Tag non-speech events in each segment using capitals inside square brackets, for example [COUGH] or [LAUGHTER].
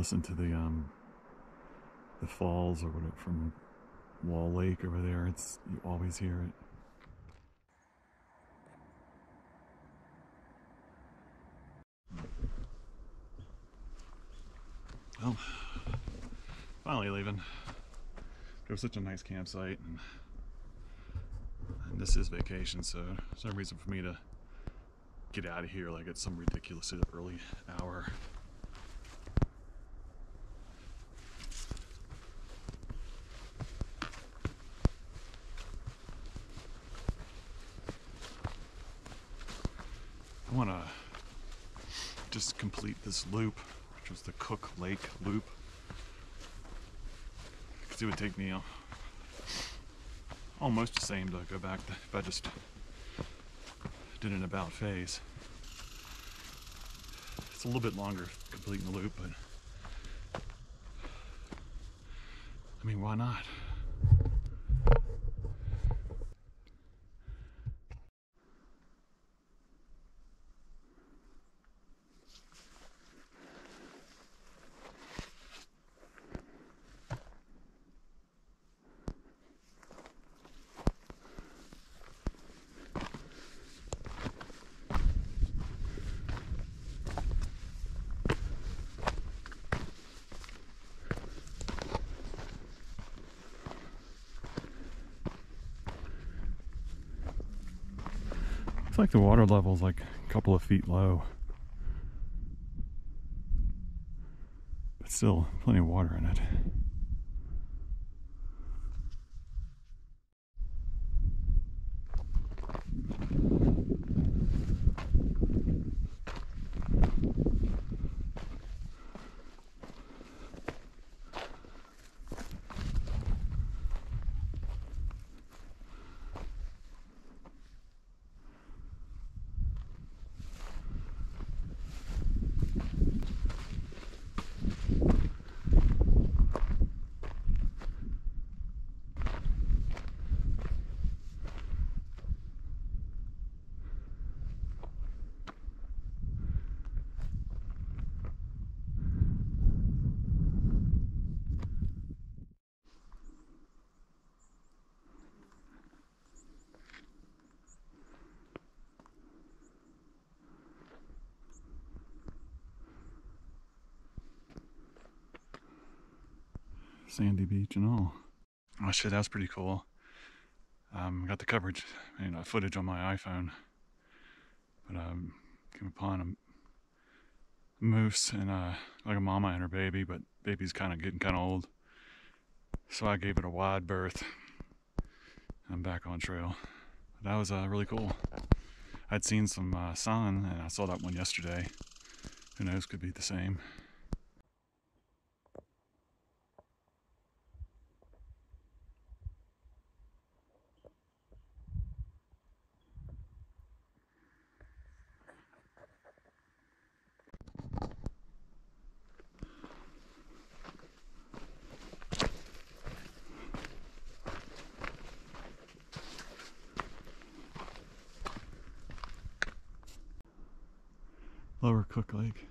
Listen to the um the falls or whatever from Wall Lake over there. It's you always hear it. Well, finally leaving. It was such a nice campsite, and, and this is vacation, so there's no reason for me to get out of here like at some ridiculously early hour. I want to just complete this loop, which was the Cook Lake loop. Because it would take me almost the same to go back to, if I just did an about face. It's a little bit longer completing the loop, but I mean, why not? Like the water level is like a couple of feet low. But still, plenty of water in it. Sandy Beach and all. Oh shit, that was pretty cool. Um, got the coverage, you know, footage on my iPhone. But um, came upon a moose and uh, like a mama and her baby, but baby's kind of getting kind of old. So I gave it a wide berth. I'm back on trail. That was uh, really cool. I'd seen some uh, sun and I saw that one yesterday. Who knows, could be the same. Lower Cook Lake.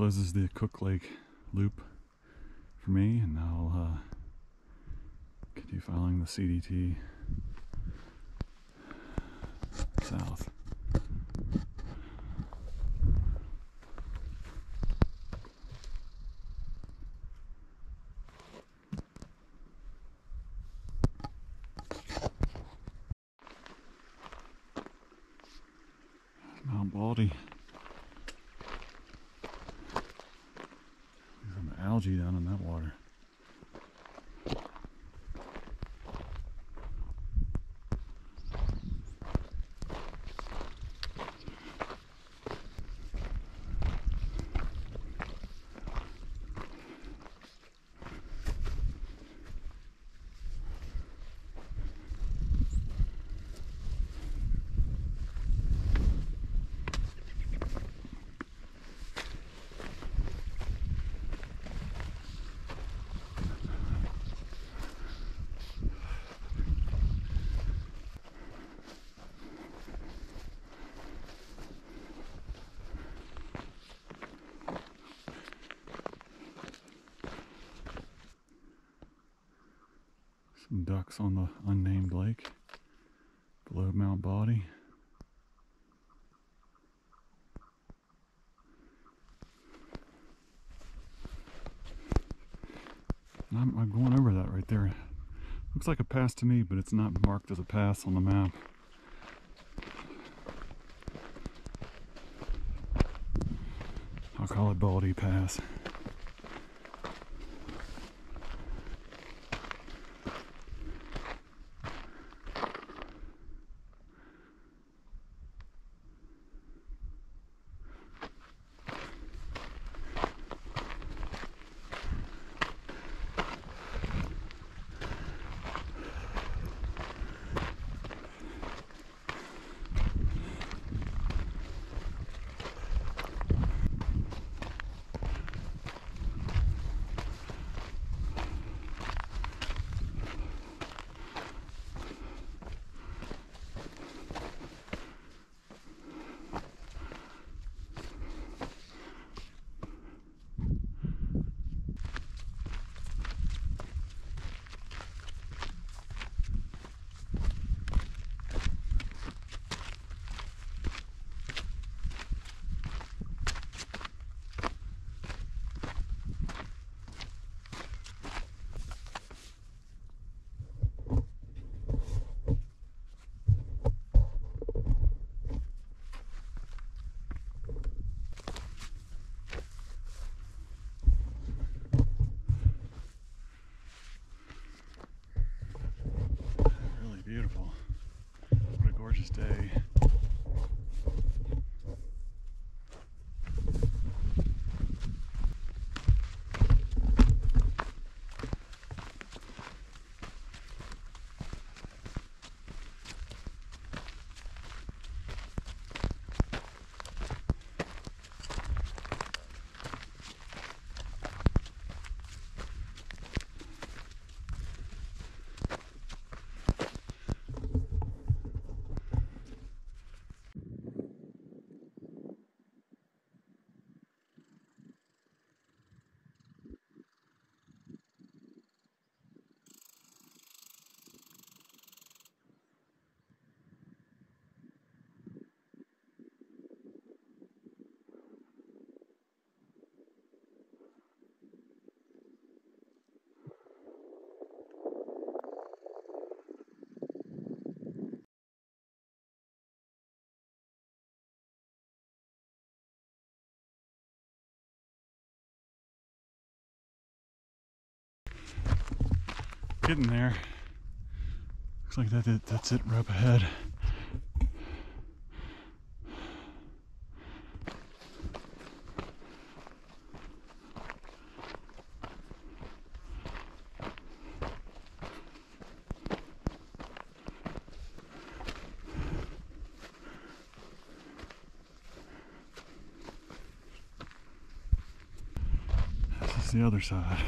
Closes the Cook Lake loop for me, and I'll uh, continue following the CDT south. Mount Baldy. There's some algae down in that water. Some ducks on the unnamed lake below Mount Baldy. I'm, I'm going over that right there. Looks like a pass to me, but it's not marked as a pass on the map. I'll call it Baldy Pass. Getting there. Looks like that, that that's it. We're up ahead. The other side.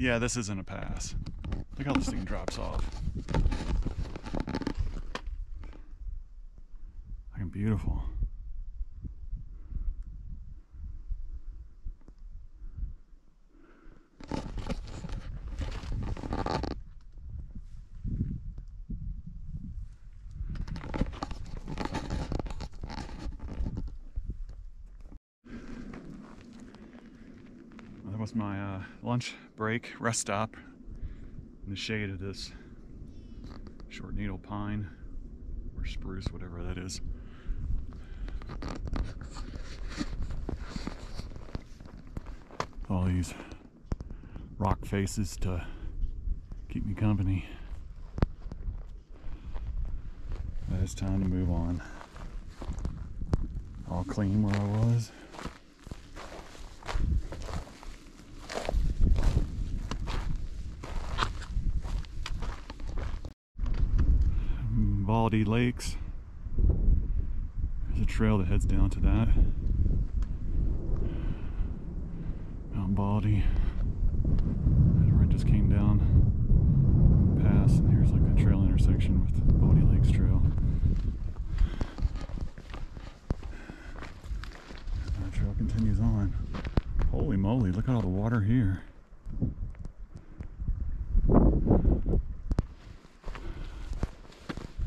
Yeah, this isn't a pass. Look how this thing drops off. Fucking beautiful. That was my uh, lunch break, rest stop in the shade of this short needle pine or spruce, whatever that is. All these rock faces to keep me company. But it's time to move on. All clean where I was. Baldy Lakes. There's a trail that heads down to that. Mount Baldy. I just came down pass, and here's like a trail intersection with Baldy Lakes Trail. And that trail continues on. Holy moly, look at all the water here.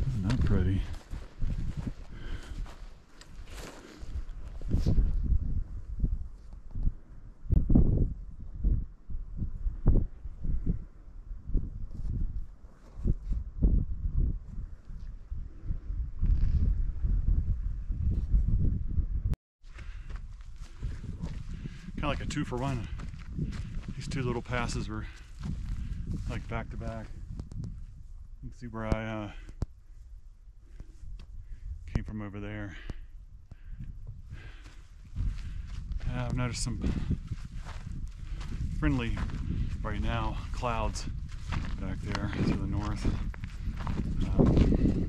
Isn't that pretty? Kind of like a two for one. These two little passes were like back to back. You can see where I uh, came from over there. Uh, I've noticed some friendly, right now, clouds back there to the north. Um,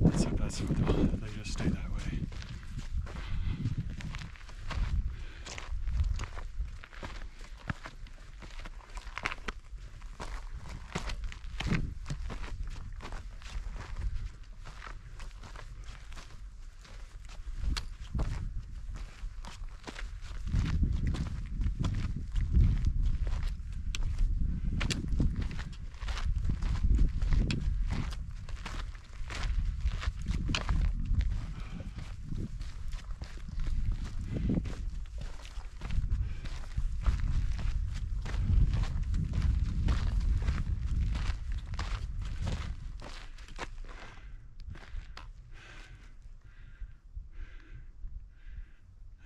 let's hope that's they just stay that way.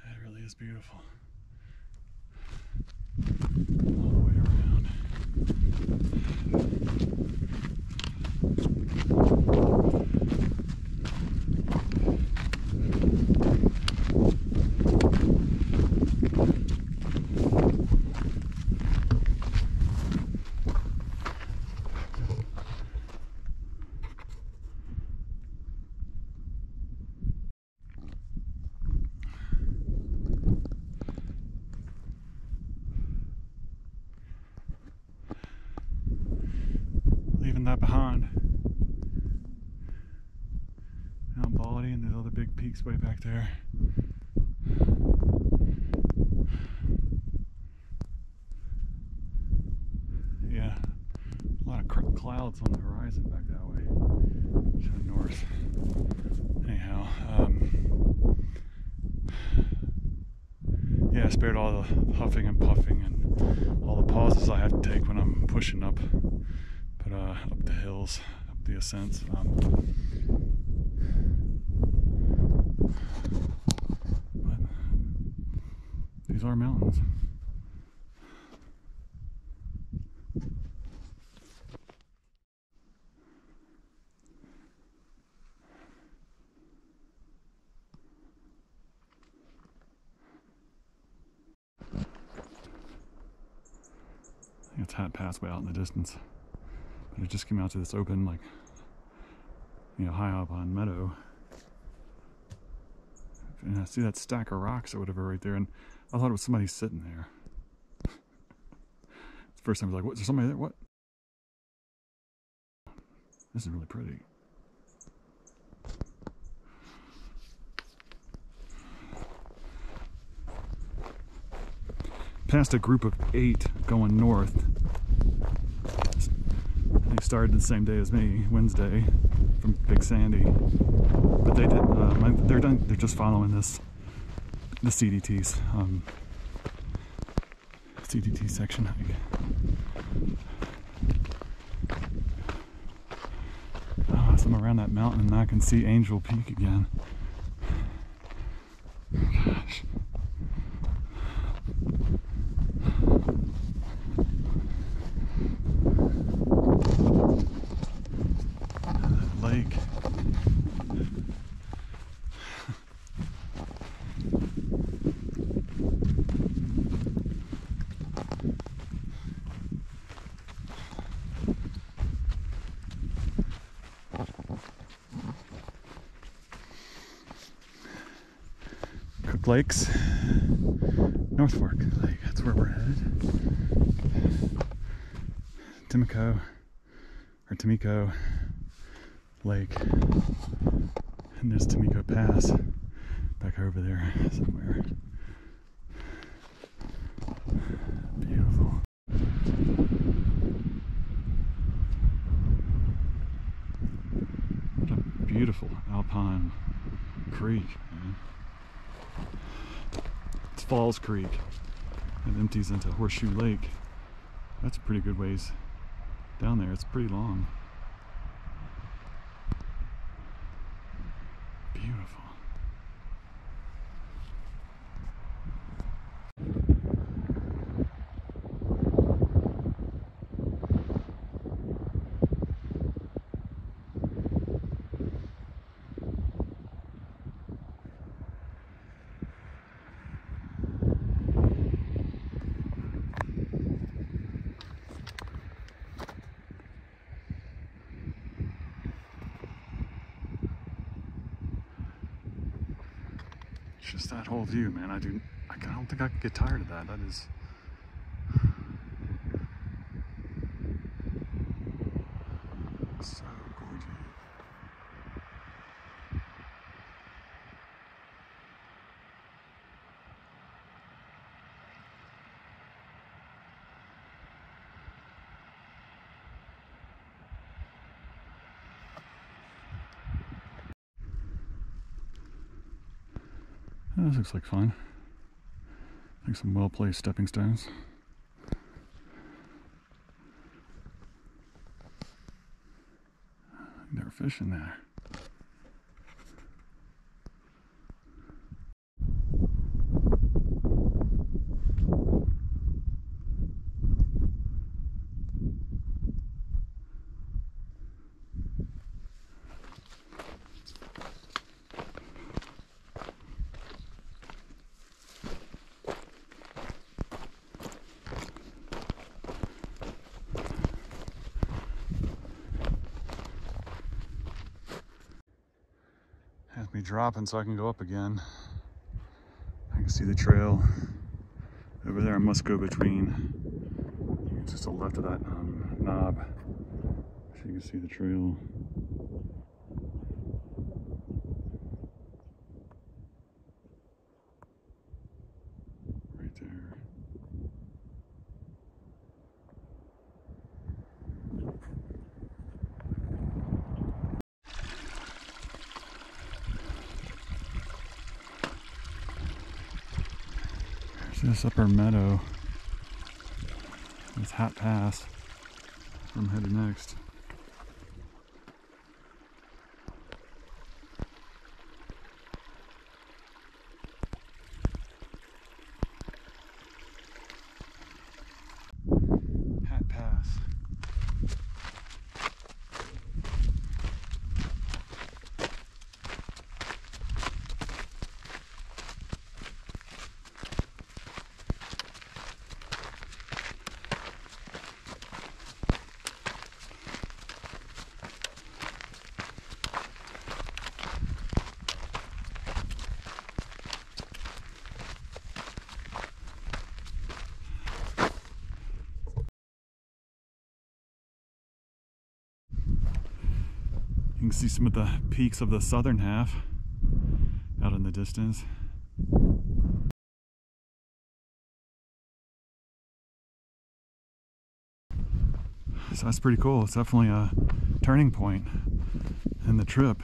It really is beautiful. All the way around. Leaving that behind. Mount Baldy and there's way back there. Yeah, a lot of clouds on the horizon back that way north. Anyhow, um, yeah, I spared all the huffing and puffing and all the pauses I have to take when I'm pushing up, but uh, up the hills, up the ascents. Um, but these are mountains. It's Hat Pass way out in the distance. But it just came out to this open, like, you know, high up on meadow. And I see that stack of rocks or whatever right there, and I thought it was somebody sitting there. [LAUGHS] First time I was like, what, is there somebody there? What? This is really pretty. Passed a group of eight going north. They started the same day as me, Wednesday, from Big Sandy. But they did. Uh, they're done. They're just following this, the CDTs, um, CDT section hike. Oh, so I'm around that mountain and I can see Angel Peak again. [SIGHS] Gosh. Lake. Cook Lakes, North Fork Lake, that's where we're headed. Timico, or Timico Lake, and there's Timico Pass back over there somewhere. Beautiful. Beautiful alpine creek, man. Falls Creek. and empties into Horseshoe Lake. That's a pretty good ways down there. It's pretty long. Beautiful. It's just that whole view, man. I do. I don't think I can get tired of that. That is. So gorgeous. Looks like fun. Like some well placed stepping stones. There are fish in there. Has me dropping so I can go up again. I can see the trail over there. I must go between just to the left of that um, knob. So you can see the trail. Right there. There's this upper meadow. This Hat Pass. I'm headed next. Hat Pass. You can see some of the peaks of the southern half out in the distance. So that's pretty cool. It's definitely a turning point in the trip.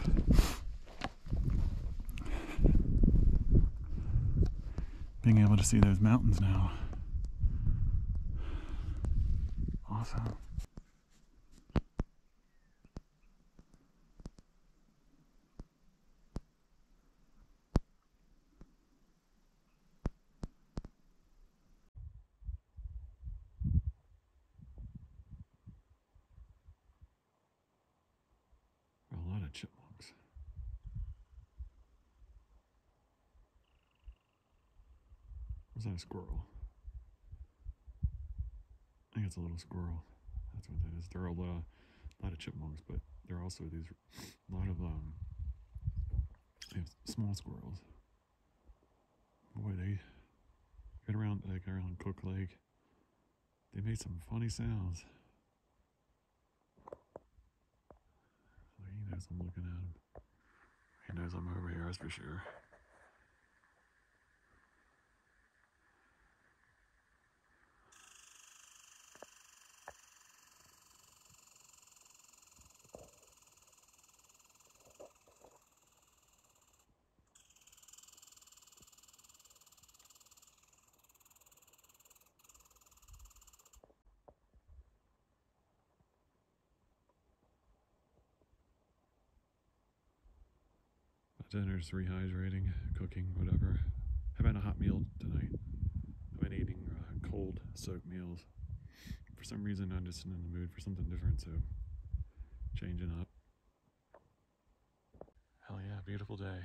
Being able to see those mountains now. Awesome. A lot of chipmunks. Was that a squirrel? I think it's a little squirrel. That's what that is. There are a lot, of, lot of chipmunks, but there are also these a lot of um, small squirrels. Boy, they get around like around Cook Lake. They made some funny sounds. So he knows I'm looking at him. He knows I'm over here, that's for sure. Dinner's rehydrating, cooking, whatever. Having a hot meal tonight. I've been eating uh, cold soaked meals. For some reason, I'm just in the mood for something different, so changing up. Hell yeah, beautiful day.